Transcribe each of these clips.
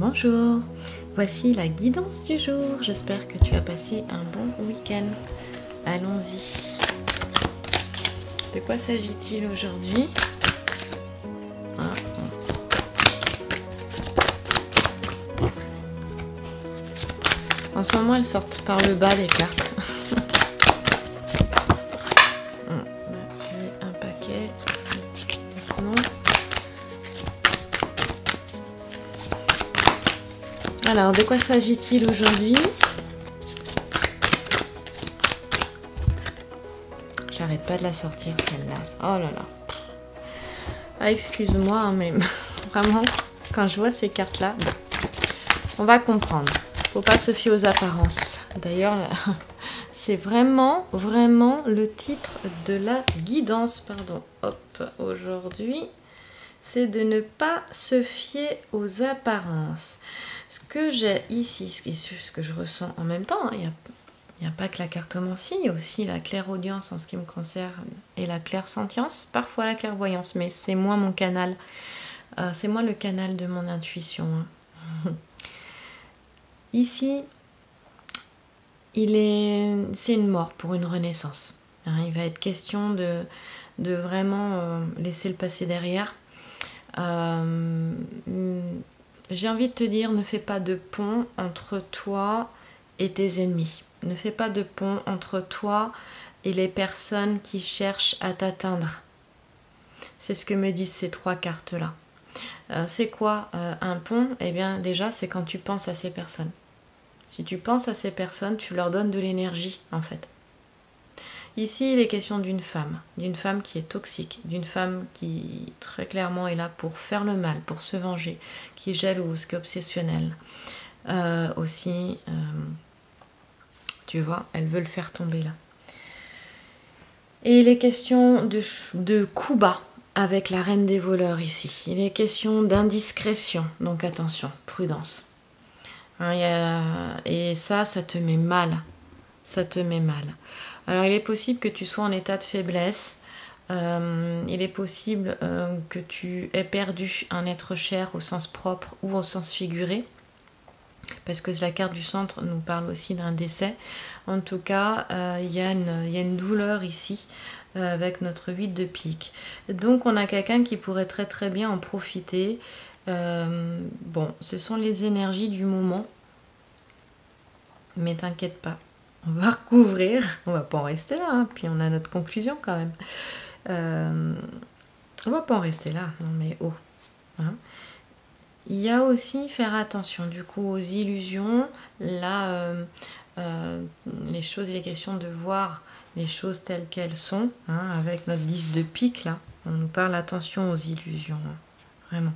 Bonjour, voici la guidance du jour. J'espère que tu as passé un bon week-end. Allons-y. De quoi s'agit-il aujourd'hui? Ah, En ce moment, elles sortent par le bas les cartes. Alors, de quoi s'agit-il aujourd'hui J'arrête pas de la sortir celle-là. Oh là là. Ah, excuse-moi, hein, mais vraiment, quand je vois ces cartes-là, on va comprendre. Faut pas se fier aux apparences. D'ailleurs, c'est vraiment, vraiment le titre de la guidance. Pardon. Hop, aujourd'hui, c'est de ne pas se fier aux apparences. Ce que j'ai ici, ce que je ressens en même temps, il n'y a, pas que la cartomancie, il y a aussi la clairaudience en ce qui me concerne et la clairsentience, parfois la clairvoyance, mais c'est moins mon canal. Euh, c'est moins le canal de mon intuition. Hein. Ici, c'est une mort pour une renaissance. Hein. il va être question de, de vraiment euh, laisser le passé derrière. Euh, j'ai envie de te dire, ne fais pas de pont entre toi et tes ennemis. Ne fais pas de pont entre toi et les personnes qui cherchent à t'atteindre. C'est ce que me disent ces trois cartes-là. Euh, c'est quoi euh, un pont? Eh bien déjà, c'est quand tu penses à ces personnes. Si tu penses à ces personnes, tu leur donnes de l'énergie en fait. Ici, il est question d'une femme, d'une femme qui est toxique, d'une femme qui très clairement est là pour faire le mal, pour se venger, qui est jalouse, qui est obsessionnelle. Euh, aussi, euh, tu vois, elle veut le faire tomber là. Et il est question de, de coup bas avec la reine des voleurs ici. Il est question d'indiscrétion, donc attention, prudence. Hein, et ça, ça te met mal. Ça te met mal. Alors il est possible que tu sois en état de faiblesse. Euh, il est possible euh, que tu aies perdu un être cher au sens propre ou au sens figuré. Parce que la carte du centre nous parle aussi d'un décès. En tout cas, euh, il y, a une douleur ici avec notre 8 de pique. Donc on a quelqu'un qui pourrait très très bien en profiter. bon, ce sont les énergies du moment. Mais t'inquiète pas, on va recouvrir, on va pas en rester là, hein. puis on a notre conclusion quand même. Euh, on va pas en rester là, non mais oh. Hein. Il y a aussi faire attention du coup aux illusions. Là, euh, euh, les choses, il est question de voir les choses telles qu'elles sont, hein, avec notre 10 de pique là. On nous parle attention aux illusions, vraiment.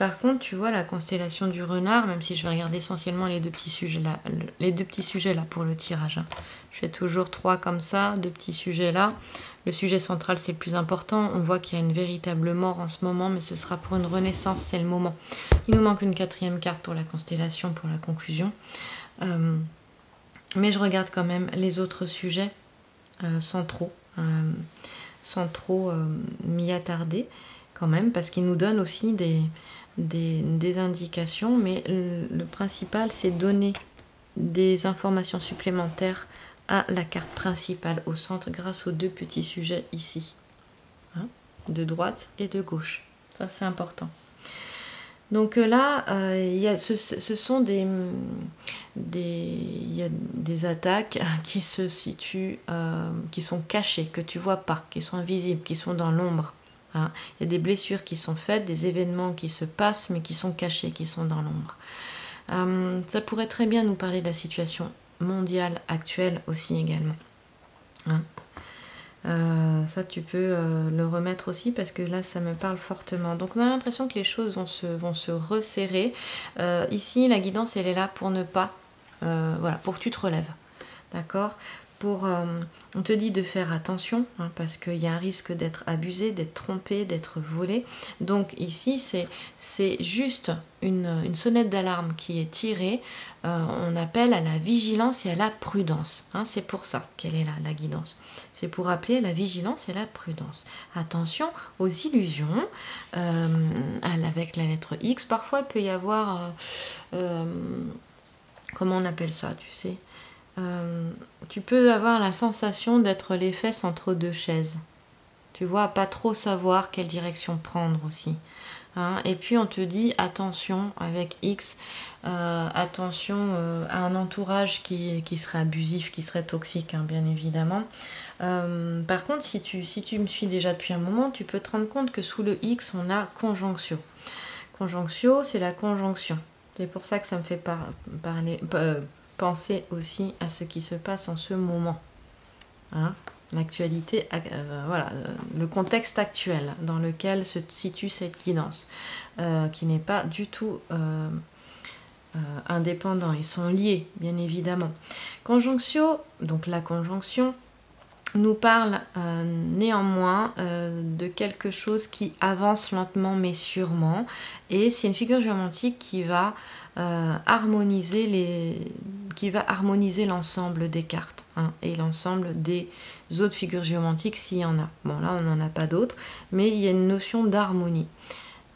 Par contre, tu vois la constellation du renard, même si je vais regarder essentiellement les deux petits sujets là, les deux petits sujets là pour le tirage. Hein. Je fais toujours trois comme ça, deux petits sujets là. Le sujet central c'est le plus important. On voit qu'il y a une véritable mort en ce moment, mais ce sera pour une renaissance, c'est le moment. Il nous manque une quatrième carte pour la constellation, pour la conclusion. Euh, mais je regarde quand même les autres sujets euh, sans trop, euh, sans trop m'y attarder quand même, parce qu'ils nous donnent aussi des, des, indications, mais le, principal, c'est donner des informations supplémentaires à la carte principale au centre grâce aux deux petits sujets ici, hein, de droite et de gauche. Ça, c'est important. Donc euh, là, euh, a, ce, sont des, des, y a des attaques qui se situent, euh, qui sont cachées, que tu vois pas, qui sont invisibles, qui sont dans l'ombre. Hein. Il y a des blessures qui sont faites, des événements qui se passent, mais qui sont cachés, qui sont dans l'ombre. Euh, ça pourrait très bien nous parler de la situation mondiale actuelle aussi également. Hein. Euh, ça, tu peux euh, le remettre aussi parce que là, ça me parle fortement. Donc, on a l'impression que les choses vont se, vont se resserrer. ici, la guidance, elle est là pour ne pas, voilà, pour que tu te relèves. D'accord? Euh, on te dit de faire attention hein, parce qu'il y a un risque d'être abusé, d'être trompé, d'être volé. Donc ici, c'est juste une, sonnette d'alarme qui est tirée. Euh, on appelle à la vigilance et à la prudence. Hein. c'est pour ça qu'elle est là, la guidance. C'est pour appeler la vigilance et la prudence. Attention aux illusions. Euh, avec la lettre X, parfois il peut y avoir... comment on appelle ça, tu sais? Euh, tu peux avoir la sensation d'être les fesses entre deux chaises. Tu vois, pas trop savoir quelle direction prendre aussi. Hein. Et puis on te dit attention avec X, euh, attention euh, à un entourage qui, serait abusif, qui serait toxique, hein, bien évidemment. par contre, si tu, si tu me suis déjà depuis un moment, tu peux te rendre compte que sous le X, on a conjonction. Conjonction, c'est la conjonction. C'est pour ça que ça me fait parler, Pensez aussi à ce qui se passe en ce moment. Hein. L'actualité, euh, voilà, euh, le contexte actuel dans lequel se situe cette guidance, euh, qui n'est pas du tout indépendant. Ils sont liés, bien évidemment. Conjonction, donc la conjonction, nous parle néanmoins de quelque chose qui avance lentement mais sûrement. Et c'est une figure géométrique qui va euh, harmoniser les, qui va harmoniser l'ensemble des cartes hein, et l'ensemble des autres figures géomantiques s'il y en a. Bon là on n'en a pas d'autres, mais il y a une notion d'harmonie.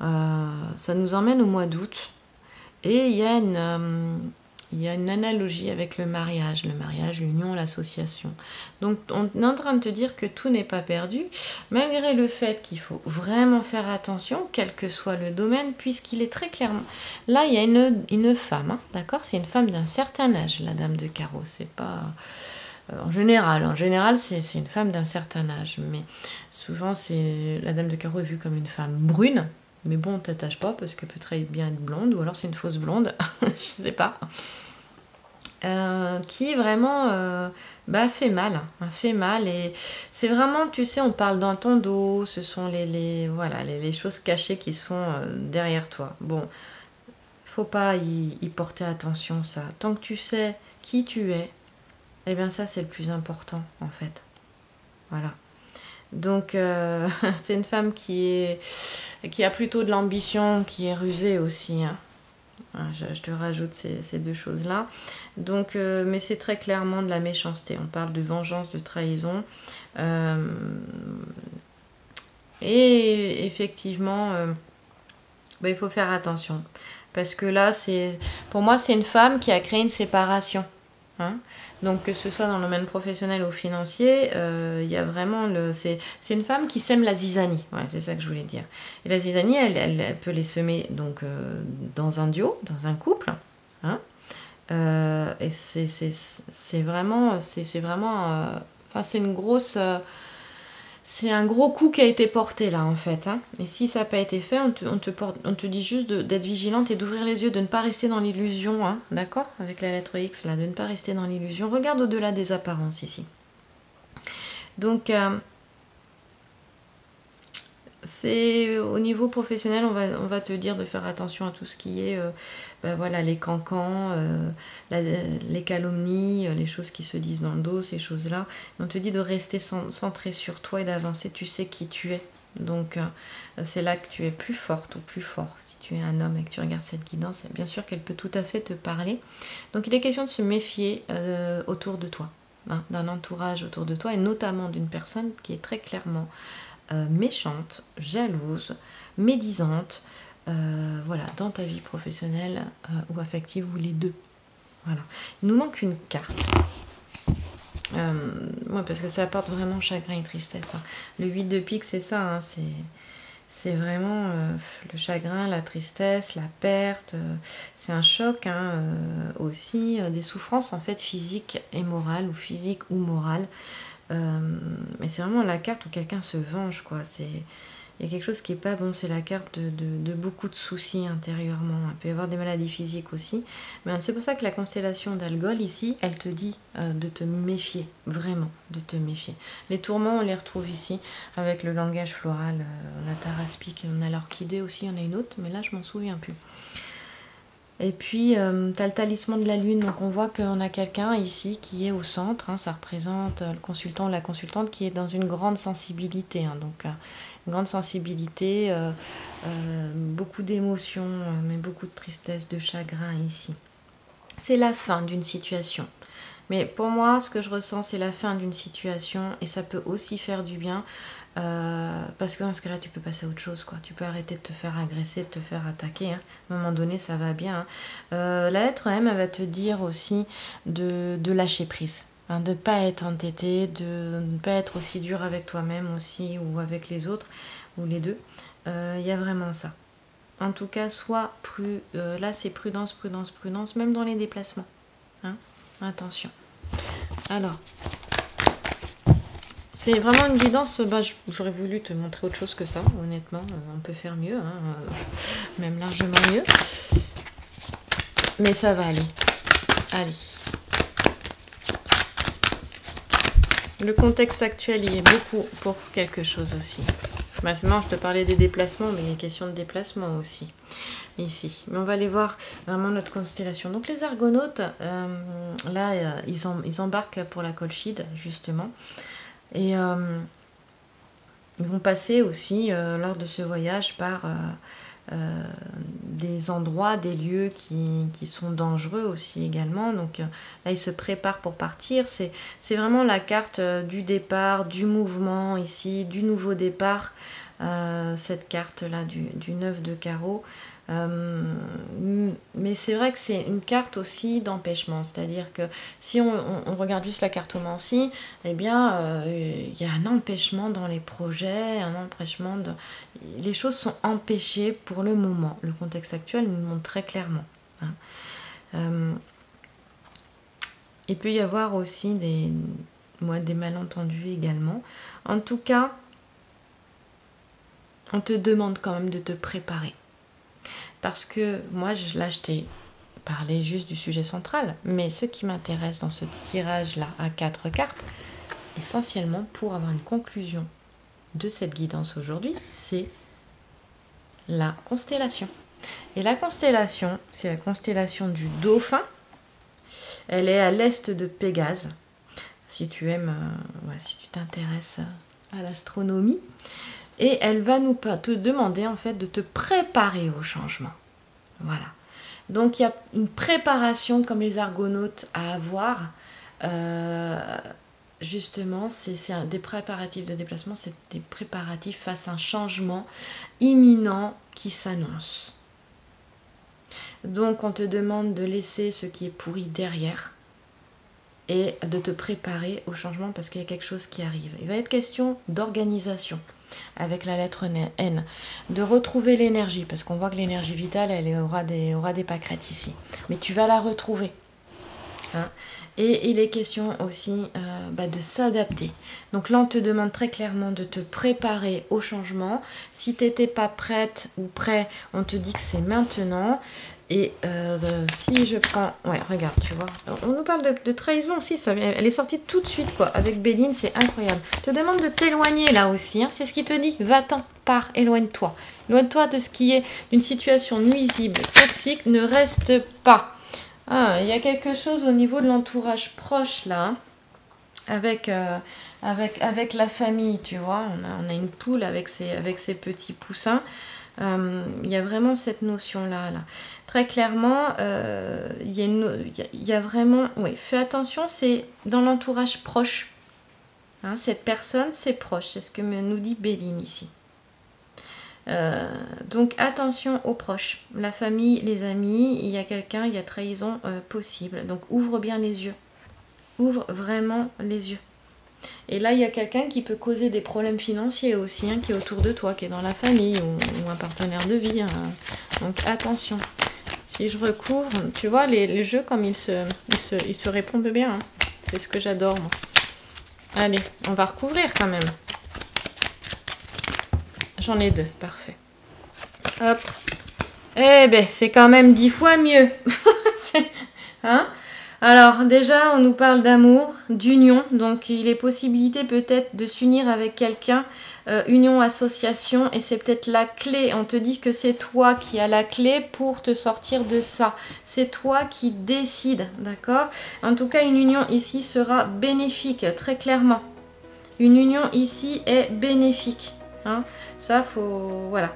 Euh, ça nous emmène au mois d'août et il y a une, euh, il y a une analogie avec le mariage, le mariage, l'union, l'association. Donc on est en train de te dire que tout n'est pas perdu, malgré le fait qu'il faut vraiment faire attention, quel que soit le domaine, puisqu'il est très clairement... Là, il y a une, une femme, hein, d'accord? C'est une femme d'un certain âge, la dame de carreau. C'est pas... Euh, en général, en général, c'est une femme d'un certain âge, mais souvent, c'est la dame de carreau est vue comme une femme brune, mais bon, t'attache pas parce que peut très bien être blonde, ou alors c'est une fausse blonde, je sais pas. Euh, qui vraiment euh, bah, fait mal, hein, fait mal et c'est vraiment, tu sais, on parle dans ton dos, ce sont les, voilà, les, choses cachées qui se font euh, derrière toi. Bon, faut pas y, porter attention ça. Tant que tu sais qui tu es, eh bien ça c'est le plus important en fait. Voilà. Donc c'est une femme qui qui a plutôt de l'ambition, qui est rusée aussi. Hein. Je, te rajoute ces, deux choses-là. Donc, euh, mais c'est très clairement de la méchanceté. On parle de vengeance, de trahison. Euh, et effectivement, euh, bah, il faut faire attention. Parce que là, c'est pour moi, c'est une femme qui a créé une séparation. Hein. Donc que ce soit dans le domaine professionnel ou financier, euh, il y a vraiment le. C'est une femme qui sème la zizanie. c'est ça que je voulais dire. Et la zizanie, elle, peut les semer donc euh, dans un duo, dans un couple. Hein. Euh, et c'est vraiment, c'est vraiment, enfin c'est une grosse c'est un gros coup qui a été porté là en fait. Hein. Et si ça n'a pas été fait, on te, dit juste d'être vigilante et d'ouvrir les yeux, de ne pas rester dans l'illusion, hein, d'accord Avec la lettre X là, de ne pas rester dans l'illusion. Regarde au-delà des apparences ici. Donc, euh, c'est au niveau professionnel, on va, te dire de faire attention à tout ce qui est euh, ben voilà, les cancans, euh, les calomnies, euh, les choses qui se disent dans le dos, ces choses-là. On te dit de rester centré sur toi et d'avancer. Tu sais qui tu es. Donc c'est là que tu es plus forte ou plus fort. Si tu es un homme et que tu regardes cette guidance, bien sûr qu'elle peut tout à fait te parler. Donc il est question de se méfier autour de toi, hein, d'un entourage autour de toi et notamment d'une personne qui est très clairement euh, méchante, jalouse, médisante, euh, voilà, dans ta vie professionnelle euh, ou affective ou les deux. Voilà. Il nous manque une carte. parce que ça apporte vraiment chagrin et tristesse. Hein. Le 8 de pique, c'est ça. Hein, c'est vraiment le chagrin, la tristesse, la perte. c'est un choc hein, aussi, des souffrances en fait physiques et morales ou physiques ou morales. Euh, mais c'est vraiment la carte où quelqu'un se venge, quoi. Il y a quelque chose qui est pas bon, c'est la carte de, beaucoup de soucis intérieurement. Il peut y avoir des maladies physiques aussi. Mais c'est pour ça que la constellation d'Algol ici, elle te dit euh, de te méfier, vraiment, de te méfier. Les tourments, on les retrouve ici avec le langage floral. Euh, on a Taraspic, on a l'orchidée aussi, on a une autre, mais là je m'en souviens plus. Et puis, euh, tu as le talisman de la lune. Donc, on voit qu'on a quelqu'un ici qui est au centre. hein. ça représente euh, le consultant ou la consultante qui est dans une grande sensibilité. hein. donc, euh, grande sensibilité, euh, beaucoup d'émotions, mais beaucoup de tristesse, de chagrin ici. C'est la fin d'une situation. Mais pour moi, ce que je ressens, c'est la fin d'une situation et ça peut aussi faire du bien euh, parce que dans ce cas-là, tu peux passer à autre chose. Quoi. Tu peux arrêter de te faire agresser, de te faire attaquer. hein. À un moment donné, ça va bien. hein. Euh, la lettre M, elle va te dire aussi de, de lâcher prise. hein, de ne pas être entêté, de ne pas être aussi dur avec toi-même aussi ou avec les autres ou les deux. Euh, Il y a vraiment ça. En tout cas, sois pru. euh, là, c'est prudence, prudence, prudence, même dans les déplacements. hein. Attention. Alors, c'est vraiment une guidance. Bah, J'aurais voulu te montrer autre chose que ça, honnêtement. Euh, On peut faire mieux, hein, euh, même largement mieux. Mais ça va aller. Allez. Le contexte actuel y est beaucoup pour quelque chose aussi. Bah, marrant, je te parlais des déplacements, mais il est question de déplacement aussi ici. Mais on va aller voir vraiment notre constellation. Donc les argonautes, euh, là, euh, ils, em- ils embarquent pour la Colchide, justement. Et euh, ils vont passer aussi, lors de ce voyage, par des endroits, des lieux qui, qui sont dangereux aussi également. Donc là, ils se préparent pour partir. C'est vraiment la carte du départ, du mouvement ici, du nouveau départ. Cette carte-là du, du 9 de carreau. Euh, mais c'est vrai que c'est une carte aussi d'empêchement, c'est-à-dire que si on, regarde juste la cartomancie, eh bien, euh, il y a un empêchement dans les projets, un empêchement de... Les choses sont empêchées pour le moment. Le contexte actuel nous le montre très clairement. hein. Euh, il peut y avoir aussi des, moi, des malentendus également. En tout cas, on te demande quand même de te préparer. Parce que moi, je- là, je t'ai parlé juste du sujet central, mais ce qui m'intéresse dans ce tirage-là à quatre cartes, essentiellement pour avoir une conclusion de cette guidance aujourd'hui, c'est la constellation. Et la constellation, c'est la constellation du dauphin. Elle est à l'est de Pégase. Si tu aimes, euh, si tu t'intéresses à l'astronomie. Et elle va nous te demander en fait de te préparer au changement. Voilà. Donc il y a une préparation comme les argonautes à avoir. Euh, justement, c'est des préparatifs de déplacement, c'est des préparatifs face à un changement imminent qui s'annonce. Donc on te demande de laisser ce qui est pourri derrière et de te préparer au changement parce qu'il y a quelque chose qui arrive. Il va être question d'organisation avec la lettre N, de retrouver l'énergie parce qu'on voit que l'énergie vitale, elle aura des, aura des pâquerettes ici. Mais tu vas la retrouver. Hein. Et il est question aussi euh, bah, de s'adapter. Donc là, on te demande très clairement de te préparer au changement. Si tu n'étais pas prête ou prêt, on te dit que c'est maintenant. Et euh, si je prends... Ouais, regarde, tu vois. On nous parle de, trahison aussi. Ça, elle est sortie tout de suite, quoi. Avec Béline, c'est incroyable. te demande de t'éloigner là aussi. hein, c'est ce qui te dit. Va-t'en, pars, éloigne-toi. Éloigne-toi de ce qui est d'une situation nuisible, toxique. Ne reste pas. Ah, il y a quelque chose au niveau de l'entourage proche là. hein, avec, euh, avec, avec la famille, tu vois. On a, on a une poule avec ses, avec ses petits poussins. Euh, Il y a vraiment cette notion-là. Là. Très clairement, euh, il y, il y il y a vraiment... Oui, fais attention, c'est dans l'entourage proche. Hein, cette personne, c'est proche. C'est ce que nous dit Béline ici. Euh, donc attention aux proches, la famille, les amis, il y a quelqu'un, il y a trahison euh, possible. Donc ouvre bien les yeux. Ouvre vraiment les yeux. Et là, il y a quelqu'un qui peut causer des problèmes financiers aussi, hein, qui est autour de toi, qui est dans la famille ou, ou un partenaire de vie. hein. Donc attention. Si je recouvre, tu vois, les, jeux comme ils se, ils se, répondent bien. hein. C'est ce que j'adore, moi. Allez, on va recouvrir quand même. J'en ai deux, parfait. Hop. Eh ben, c'est quand même dix fois mieux. Hein Alors, déjà, on nous parle d'amour, d'union. Donc, il est possibilité peut-être de s'unir avec quelqu'un euh, union, association, et c'est peut-être la clé. On te dit que c'est toi qui as la clé pour te sortir de ça. C'est toi qui décides, d'accord? En tout cas, une union ici sera bénéfique, très clairement. Une union ici est bénéfique. Hein? Ça, faut... Voilà.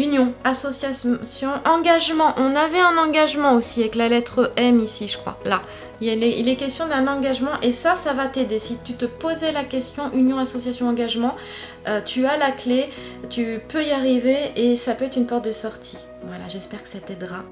Union, association, engagement. On avait un engagement aussi avec la lettre M ici, je crois. Là, il est, question d'un engagement et ça, ça va t'aider. Si tu te posais la question union, association, engagement, euh, tu as la clé, tu peux y arriver et ça peut être une porte de sortie. Voilà, j'espère que ça t'aidera.